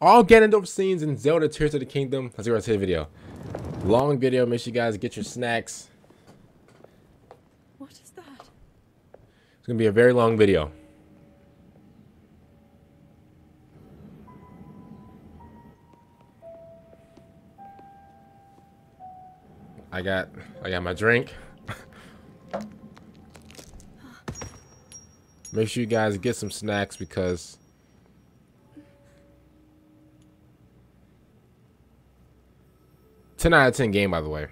all Ganondorf scenes in Zelda Tears of the Kingdom. Let's get right to the video. Long video. Make sure you guys get your snacks. What is that? It's gonna be a very long video. I got I got my drink. Make sure you guys get some snacks because ten out of ten game by the way.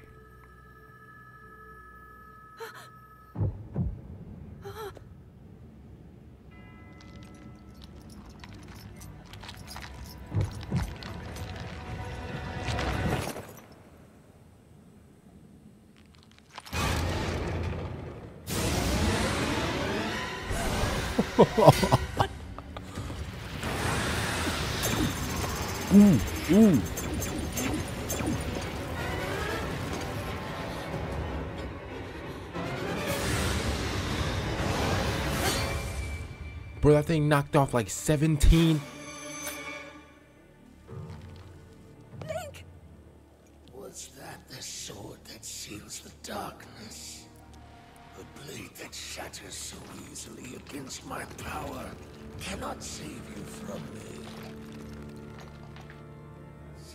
Bro, that thing knocked off like 17. Link! Was that the sword that seals the darkness? A blade that shatters so easily against my power cannot save you from me.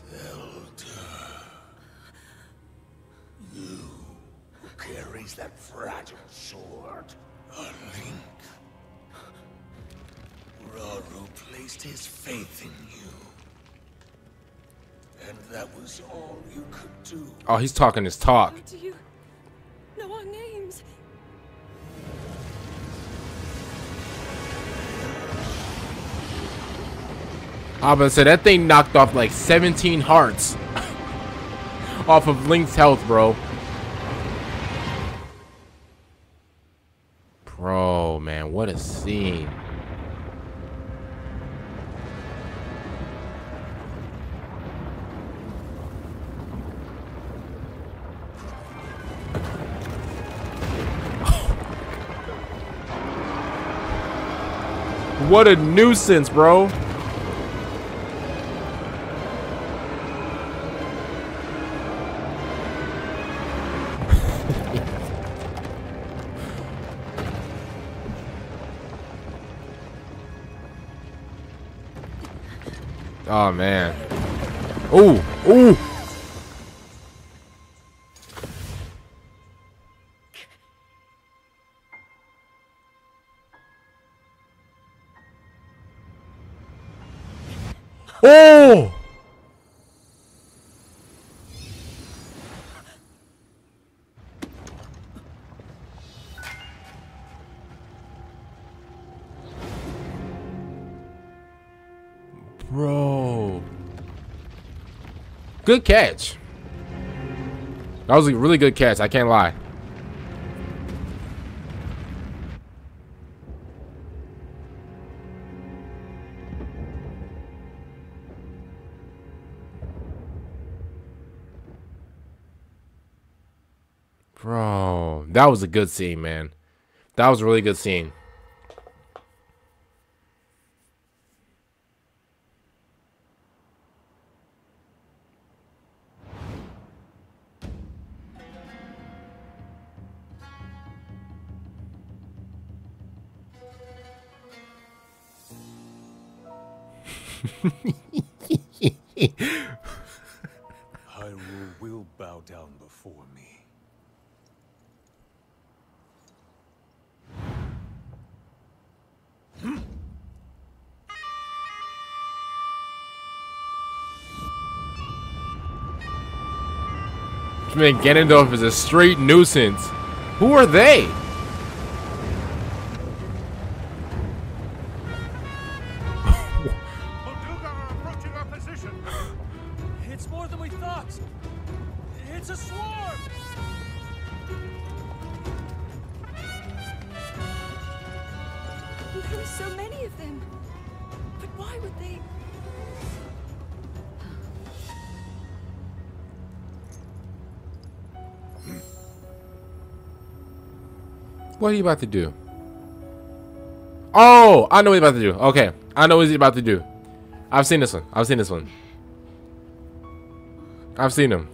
Zelda. You who carries that fragile sword. A link. Rauru placed his faith in you. And that was all you could do. Oh, he's talking his talk. How do you know our names? Ah, I was about to say that thing knocked off like 17 hearts off of Link's health, bro. Bro, man, what a scene. What a nuisance, bro. Oh man. Ooh. Oh! Good catch. That was a really good catch. I can't lie. Bro, that was a good scene, man. That was a really good scene. Man, Ganondorf is a straight nuisance. Who are they? Molduga are approaching our position. It's more than we thought. It's a swarm. There are so many of them. But why would they? What are you about to do? Oh, I know what he's about to do. Okay, I know what he's about to do. I've seen this one. I've seen this one. I've seen him.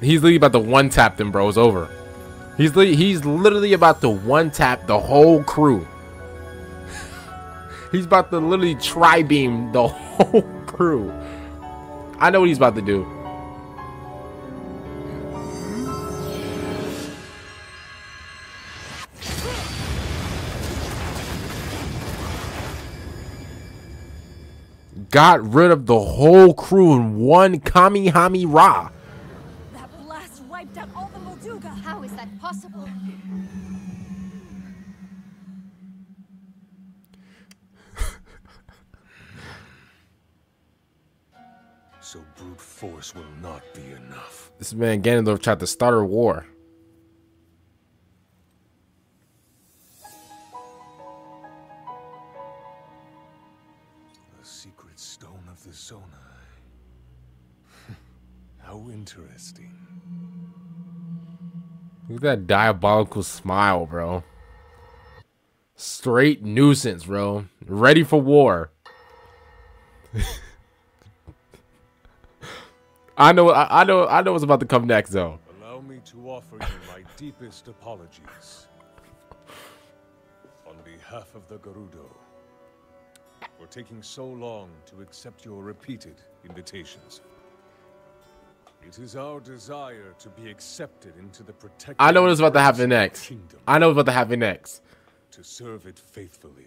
He's literally about to one tap them, bro. It's over. He's li he's literally about to one tap the whole crew. he's about to literally tri beam the whole crew. I know what he's about to do. Got rid of the whole crew in one Kamehameha. That blast wiped out all the Molduga. How is that possible? So brute force will not be enough. This man Ganondorf tried to start a war. Look at that diabolical smile, bro. Straight nuisance, bro. Ready for war. I know, I, I know, I know what's about to come next, though. Allow me to offer you my deepest apologies. On behalf of the Gerudo, for taking so long to accept your repeated invitations. It is our desire to be accepted into the protected I know what's about to happen next. kingdom, I know what's about to happen next. to serve it faithfully.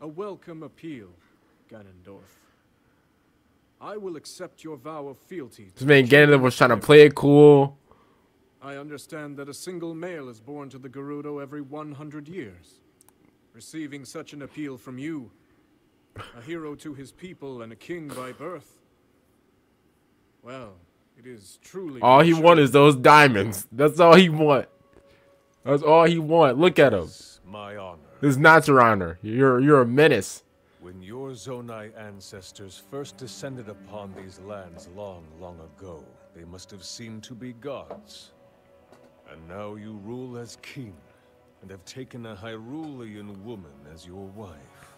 A welcome appeal, Ganondorf. I will accept your vow of fealty. This man Ganondorf was trying to play it cool. I understand that a single male is born to the Gerudo every 100 years. Receiving such an appeal from you, a hero to his people and a king by birth. Well, it is truly. All he reassuring. want is those diamonds. That's all he want. That's all he want. Look at him. My honor. This is not your honor. You're you're a menace. When your Zonai ancestors first descended upon these lands long, long ago, they must have seemed to be gods. And now you rule as king, and have taken a Hyrulean woman as your wife.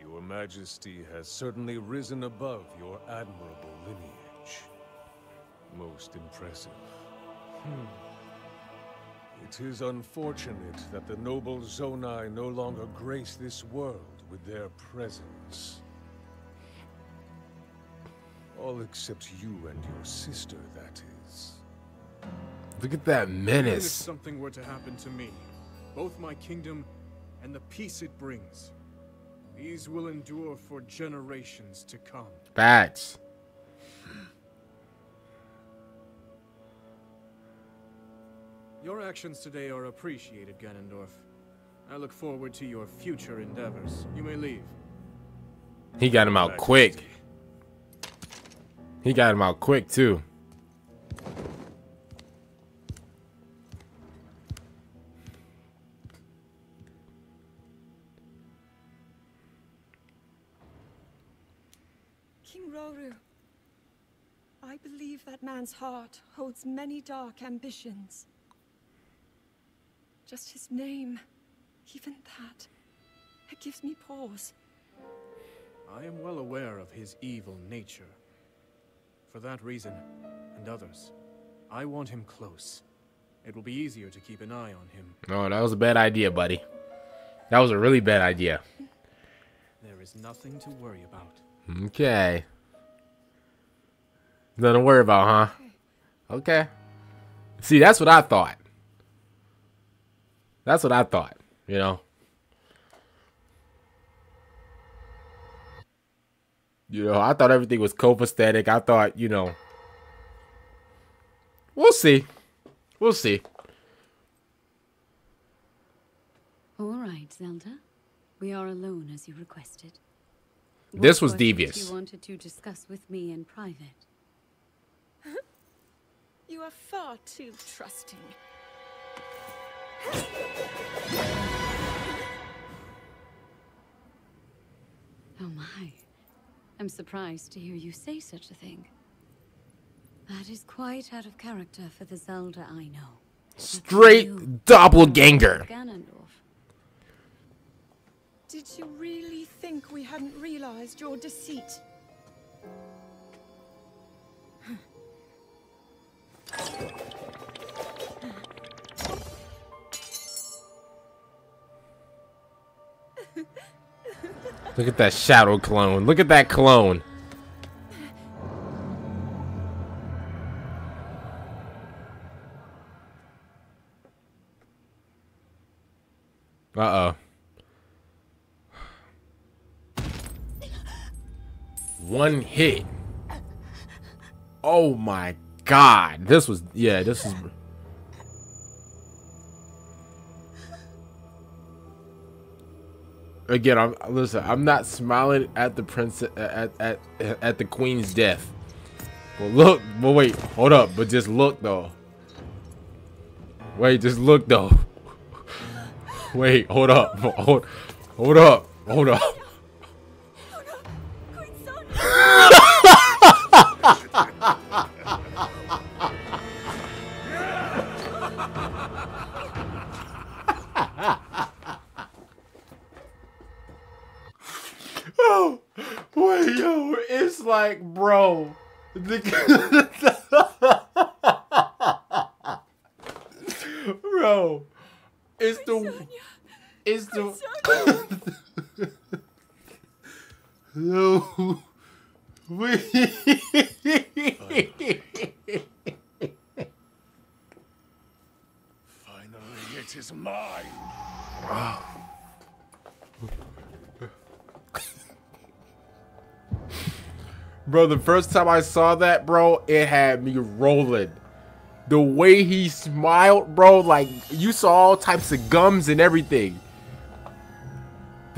Your majesty has certainly risen above your admirable lineage. Most impressive. Hmm. It is unfortunate that the noble Zonai no longer grace this world with their presence. All except you and your sister, that is. Look at that Even if menace. something were to happen to me, both my kingdom and the peace it brings, these will endure for generations to come. Facts. Your actions today are appreciated, Ganondorf. I look forward to your future endeavors. You may leave. He got him out quick. He got him out quick too. King Rauru. I believe that man's heart holds many dark ambitions. Just his name, even that, it gives me pause. I am well aware of his evil nature. For that reason, and others, I want him close. It will be easier to keep an eye on him. No, that was a bad idea, buddy. That was a really bad idea. There is nothing to worry about. Okay. Nothing to worry about, huh? Okay. See, that's what I thought. That's what I thought, you know. You know, I thought everything was copacetic. I thought, you know, we'll see. We'll see. All right, Zelda. We are alone as you requested. What This was devious. You wanted to discuss with me in private. You are far too trusting. Oh my. I'm surprised to hear you say such a thing. That is quite out of character for the Zelda I know. Straight doppelganger. Ganondorf. Did you really think we hadn't realized your deceit? Look at that shadow clone. Look at that clone. Uh-oh. One hit. Oh my god. This was yeah, this is Again, I'm listen, I'm not smiling at the princess at at at the queen's death. But look, but wait, hold up, but just look though. Wait, just look though. Wait, hold up. Hold, hold up. Hold up. No. Finally, it is mine. bro, the first time I saw that, bro, it had me rolling. The way he smiled, bro, like you saw all types of gums and everything.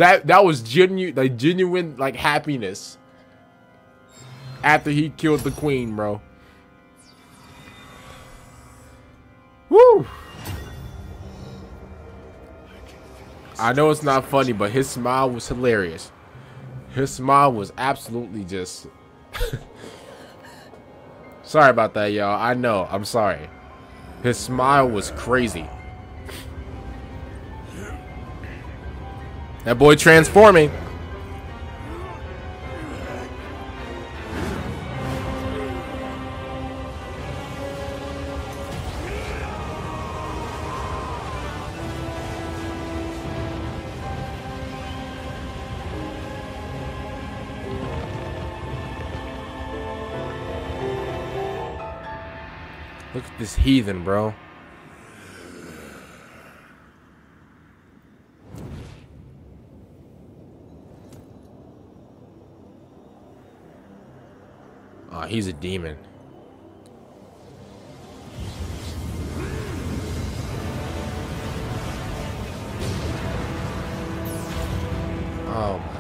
That that was genuine, like genuine, like happiness. After he killed the queen, bro. Woo! I know it's not funny, but his smile was hilarious. His smile was absolutely just. sorry about that, y'all. I know. I'm sorry. His smile was crazy. That boy transforming. Look at this heathen, bro. Oh, he's a demon. Oh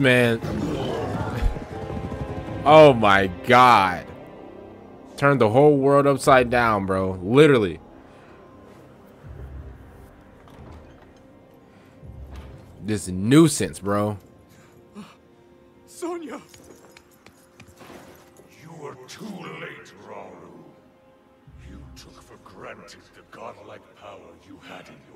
man. Oh my god. Turned the whole world upside down, bro. Literally. This nuisance, bro. Sonia! You were too late, Rauru. You took for granted the godlike power you had in your hands. Do you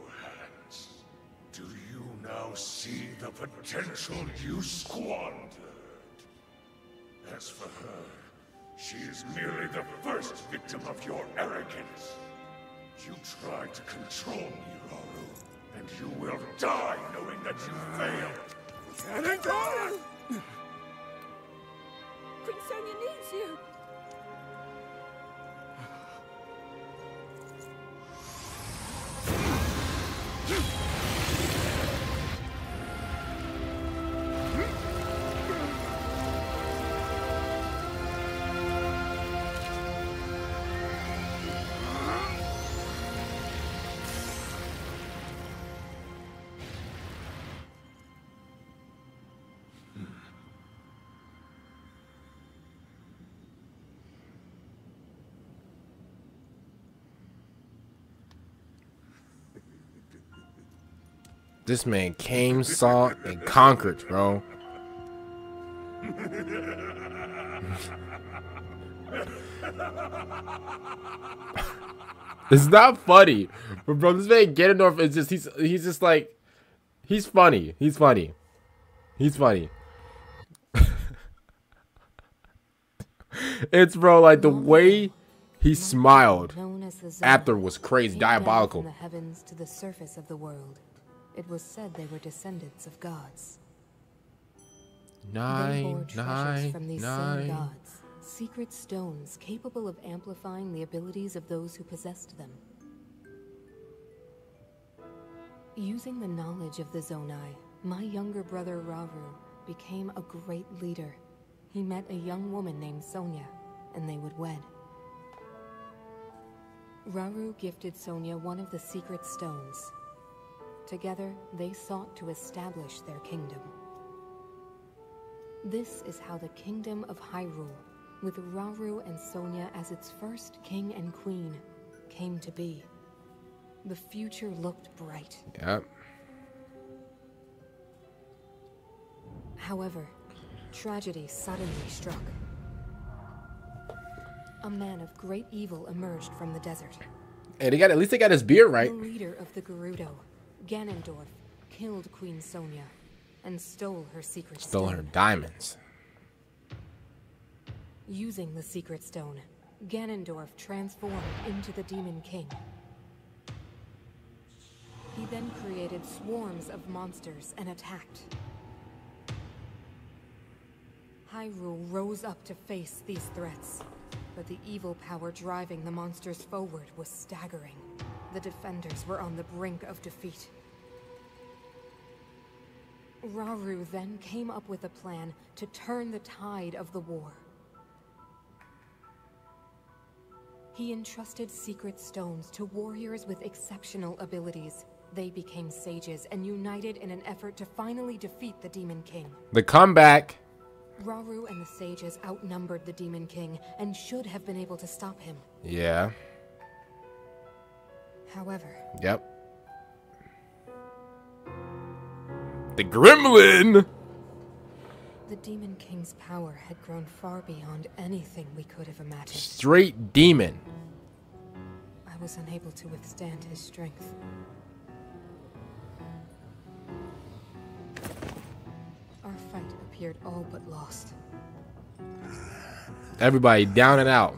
now see the potential you squandered. As for her, she is merely the first victim of your arrogance. You tried to control Miraru, and you will die knowing that you failed. Anantara! Prince Sonia needs you! you. This man came, saw, and conquered, bro. it's not funny, but bro, this man Ganondorf is just he's he's just like he's funny. He's funny. He's funny. it's bro like the way he smiled after was crazy, diabolical. From the heavens to the surface of the world. It was said they were descendants of gods. they bore Nine, treasures nine, from these same gods, secret stones capable of amplifying the abilities of those who possessed them. Using the knowledge of the Zonai, my younger brother Rauru became a great leader. He met a young woman named Sonia, and they would wed. Rauru gifted Sonia one of the secret stones. Together, they sought to establish their kingdom. This is how the kingdom of Hyrule, with Rauru and Sonia as its first king and queen, came to be. The future looked bright. Yep. However, tragedy suddenly struck. A man of great evil emerged from the desert. Hey, they got at least they got his beard right. The leader of the Gerudo, Ganondorf, killed Queen Sonia and stole her secret Stole stone. her diamonds. Using the secret stone, Ganondorf transformed into the Demon King. He then created swarms of monsters and attacked. Hyrule rose up to face these threats, but the evil power driving the monsters forward was staggering. The defenders were on the brink of defeat. Rauru then came up with a plan to turn the tide of the war. He entrusted secret stones to warriors with exceptional abilities. They became sages and united in an effort to finally defeat the Demon King. The comeback. Rauru and the sages outnumbered the Demon King and should have been able to stop him. Yeah. However, Yep. The Gremlin. the Demon King's power had grown far beyond anything we could have imagined. Straight demon. I was unable to withstand his strength. Our fight appeared all but lost. Everybody down and out.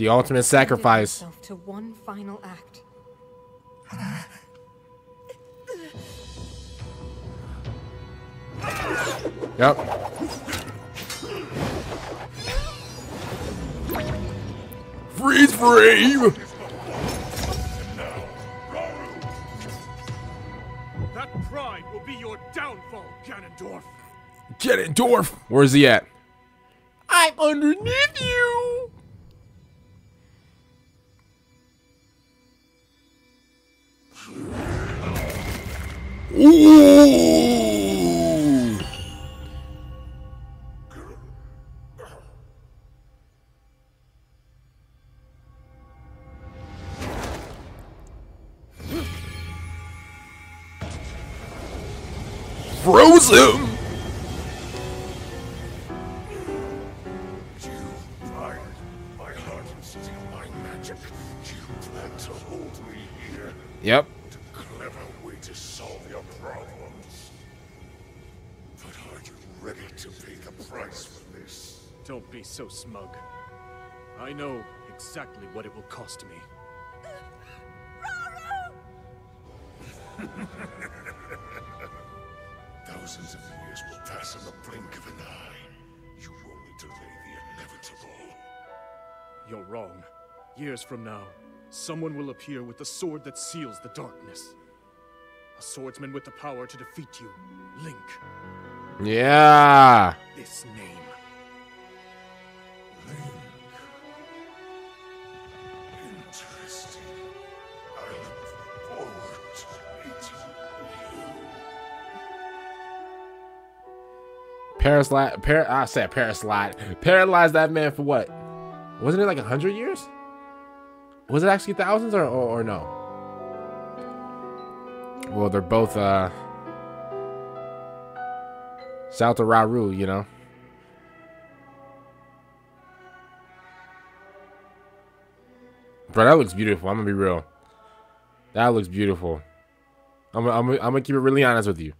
The ultimate sacrifice. to one final act. Yep. Freeze frame. That pride will be your downfall, Ganondorf. Ganondorf. Where's he at? I'm underneath you. Ooh. Froze to pay the price for this? Don't be so smug. I know exactly what it will cost me. Thousands of years will pass in the blink of an eye. You only delay the inevitable. You're wrong. Years from now, someone will appear with the sword that seals the darkness. A swordsman with the power to defeat you. Link. Yeah. This name. Paralyzed, par I said paralyzed, paralyzed that man for what? Wasn't it like a hundred years? Was it actually thousands or, or, or no? Well, they're both, uh, shout of Rauru, you know? Bro, that looks beautiful. I'm gonna be real. That looks beautiful. I'm, I'm, I'm gonna keep it really honest with you.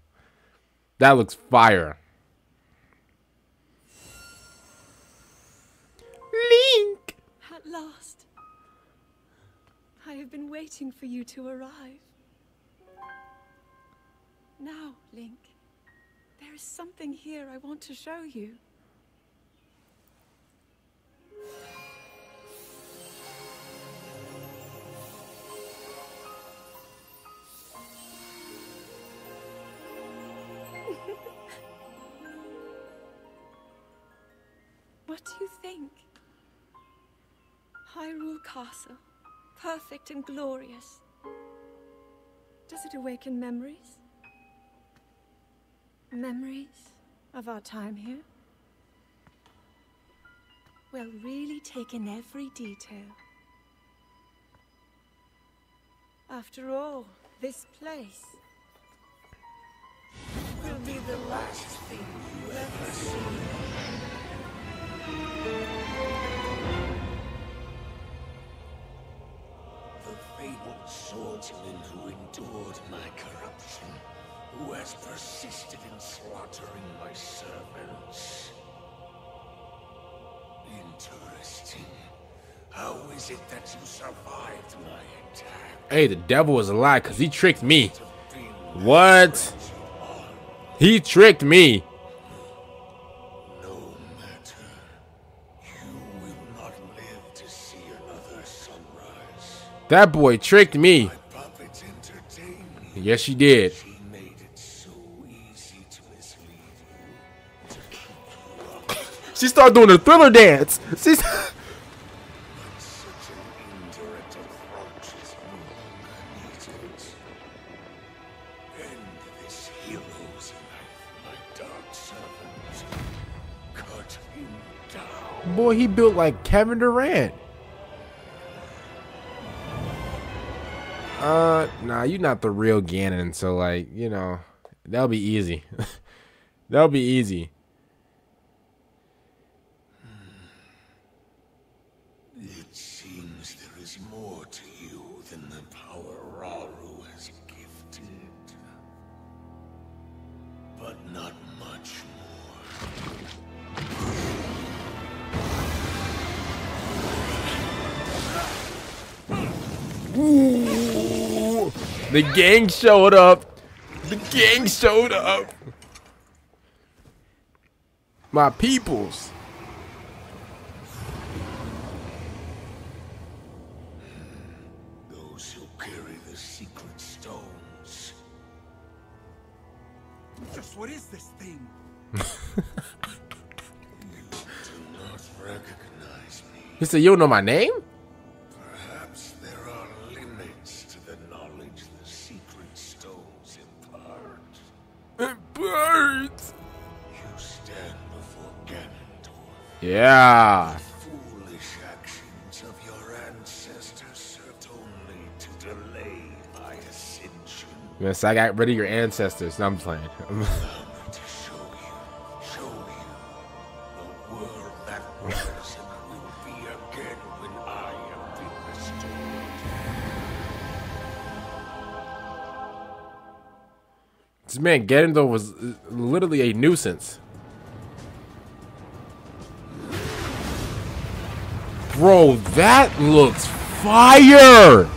That looks fire. Link. At last. I have been waiting for you to arrive. Now, Link, there is something here I want to show you. what do you think? Hyrule Castle, perfect and glorious. Does it awaken memories? Memories of our time here? Well, really take in every detail. After all, this place will be the last thing you ever see. The fabled swordsman who endured my corruption, who has persisted in slaughtering my servants. Interesting. How is it that you survived my attack? Hey, the devil was a lie because he tricked me. What? He tricked me. no matter. You will not live to see another sunrise. That boy tricked me. My puppets entertain me. Yes, she did. She She started doing the thriller dance. She's Such an indirect approach is no longer needed. End this hero's life, my dark servant. Cut him down. boy. He built like Kevin Durant. Uh, nah, you're not the real Ganon, so like, you know, that'll be easy. that'll be easy. Ooh, the gang showed up. The gang showed up. My peoples. Those who carry the secret stones. Just what is this thing? Do not recognize me. He said, "You don't know my name." Ascension. Yes, I got rid of your ancestors. No, I'm playing. To show you, show you the world that was and will be again when I have been restored. this man Ganondorf was literally a nuisance. Bro, that looks fire.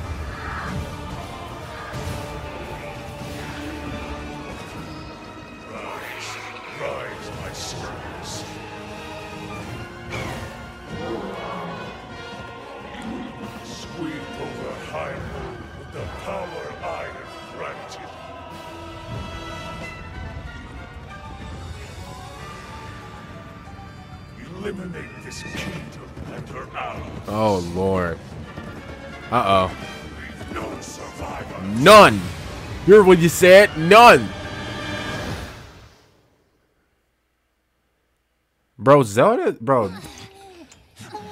None. Hear what you said? None. Bro, Zelda, bro.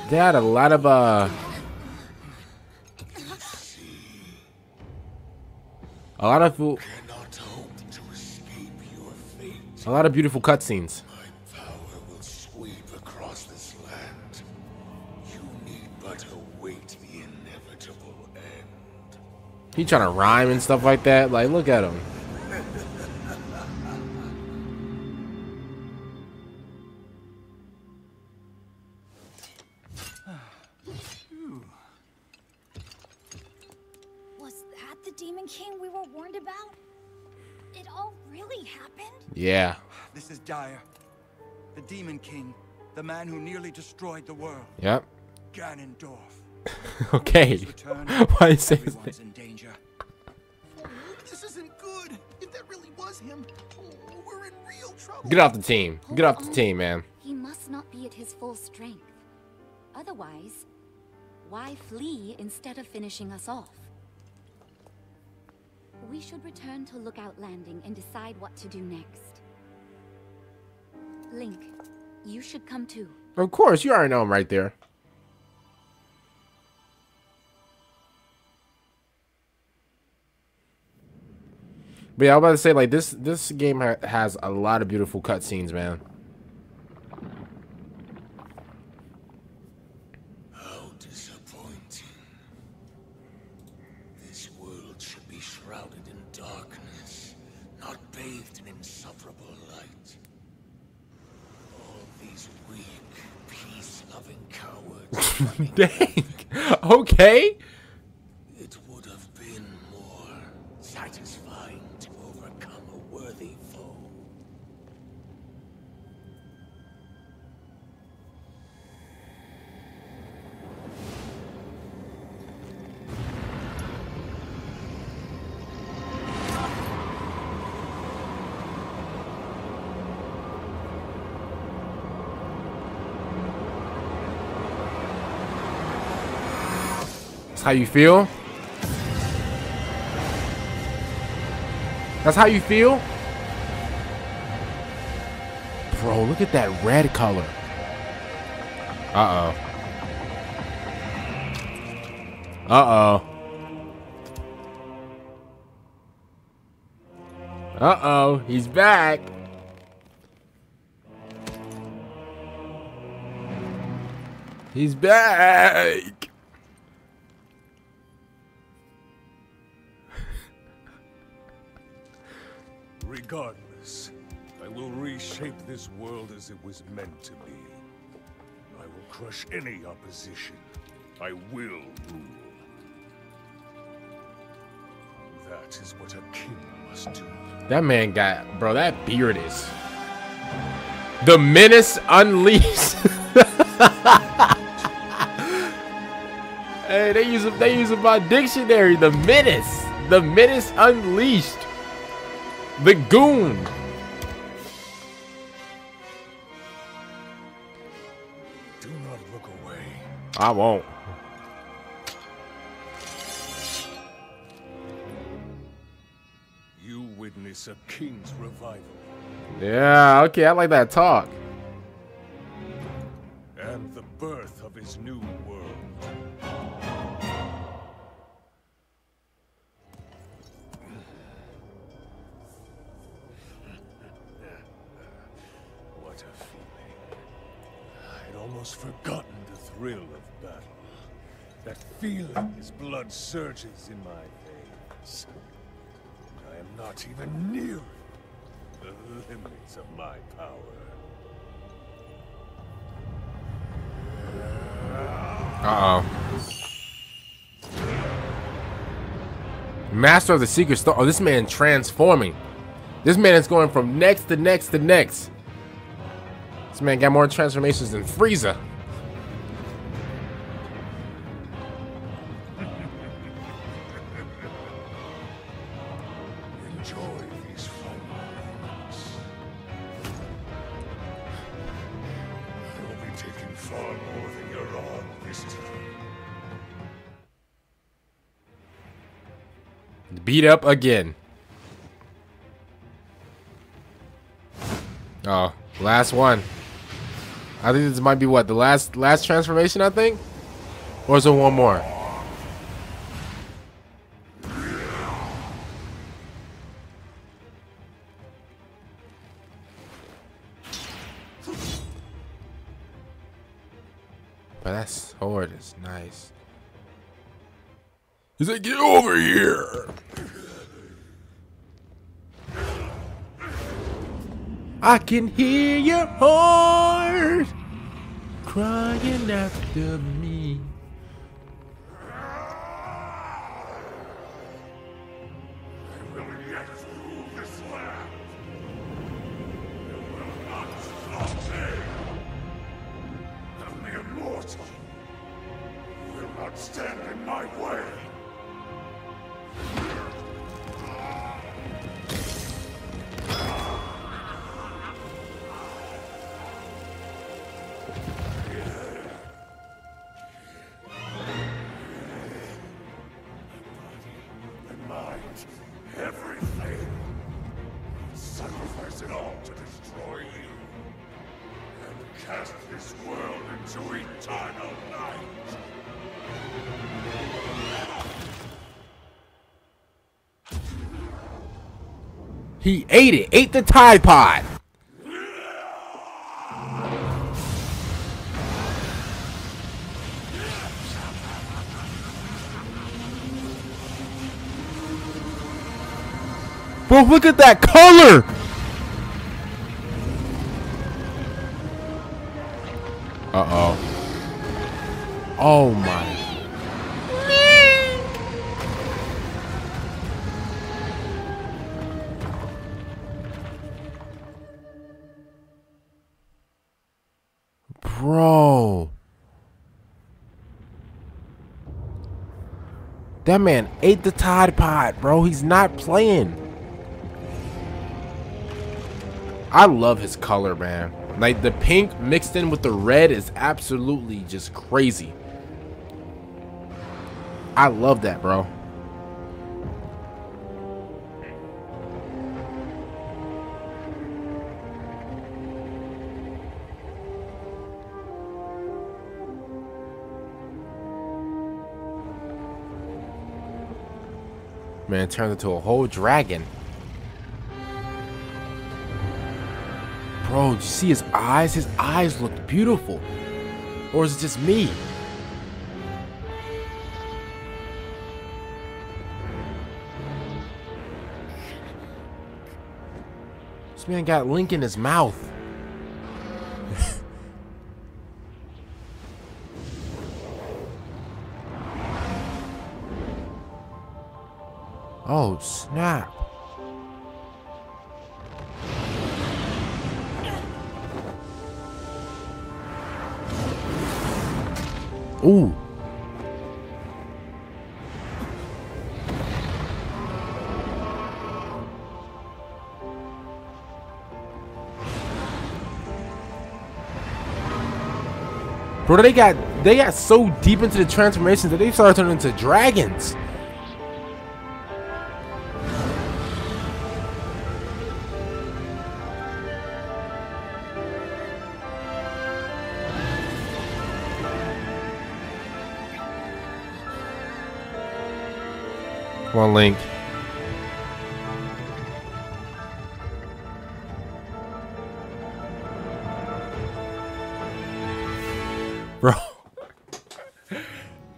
They had a lot of uh a lot of a lot of beautiful cutscenes. He trying to rhyme and stuff like that. Like, look at him. Was that the Demon King we were warned about? It all really happened? Yeah. This is Dire, the Demon King, the man who nearly destroyed the world. Yep. Ganondorf. Okay. Why you say everyone's in danger. This isn't good. If that really was him, oh, we're in real trouble. Get off the team. Get off the team, man. He must not be at his full strength. Otherwise, why flee instead of finishing us off? We should return to Lookout Landing and decide what to do next. Link, you should come too. Of course, you already know him right there. But yeah, I was about to say like this. This game ha has a lot of beautiful cutscenes, man. How disappointing. This world should be shrouded in darkness, not bathed in insufferable light. All these weak, peace-loving cowards. Dang. Okay. That's how you feel. That's how you feel. Bro, look at that red color. Uh oh. Uh oh. Uh oh, he's back. He's back. Regardless, I will reshape this world as it was meant to be. I will crush any opposition. I will rule. That is what a king must do. That man got, bro, that beard is. The Menace Unleashed. hey, they use they use my dictionary. The Menace. The Menace Unleashed. The Goon. Do not look away. I won't. You witness a king's revival Yeah, okay, I like that talk. and the birth of his new world. Surges in my veins. I am not even near the limits of my power. Uh oh. Master of the Secret Star. Oh, this man transforming. This man is going from next to next to next. This man got more transformations than Frieza. Enjoy these fun moments. You'll be taking far more than you're on this time. Beat up again. Oh, last one. I think this might be what the last last transformation. I think, or is it one more? He's like, get over here. I can hear your heart crying after me. And the immortal will not stand in my way. He ate it. Ate the Tide Pod. Bro, look at that color. Uh-oh. Oh my. Bro. That man ate the Tide Pod, bro. He's not playing. I love his color, man. Like the pink mixed in with the red is absolutely just crazy. I love that, bro. Man, turned into a whole dragon. Bro, you see his eyes? His eyes look beautiful. Or is it just me? This man got Link in his mouth. Oh, snap. Ooh. Bro, they got they got so deep into the transformations that they started turning into dragons. On, Link. Bro.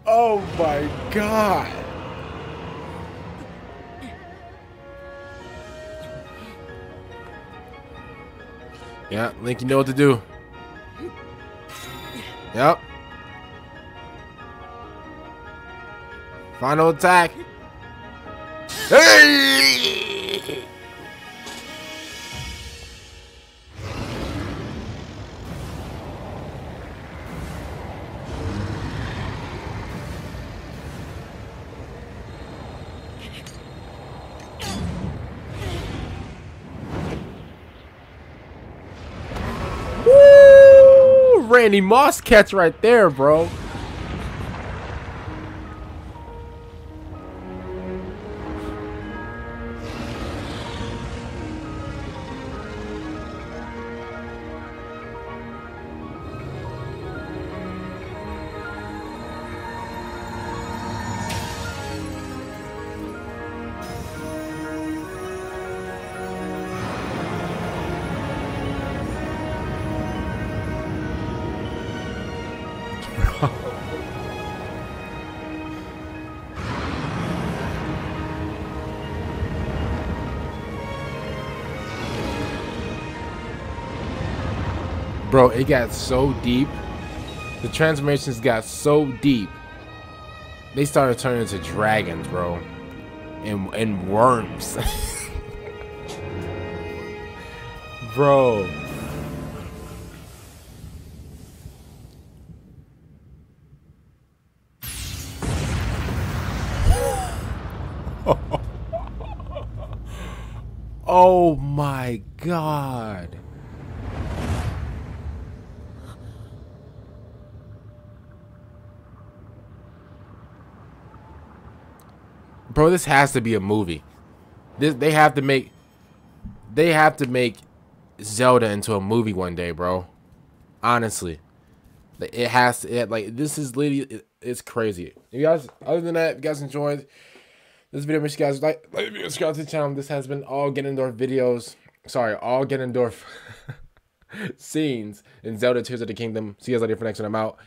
Oh my god. Yeah, Link, you know what to do. Yep. Final attack. Hey! Woo! Randy Moss catch right there, bro. Bro, it got so deep. The transformations got so deep. They started turning into dragons, bro. And, and worms. bro. oh my god. Bro, this has to be a movie. This they have to make they have to make Zelda into a movie one day, bro. Honestly. It has to it, like this is literally it, it's crazy. If you guys other than that, if you guys enjoyed this video, make sure you guys like, like subscribe to the channel. This has been all Ganondorf videos. Sorry, all Ganondorf scenes in Zelda Tears of the Kingdom. See you guys later for next one. I'm out.